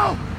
Help!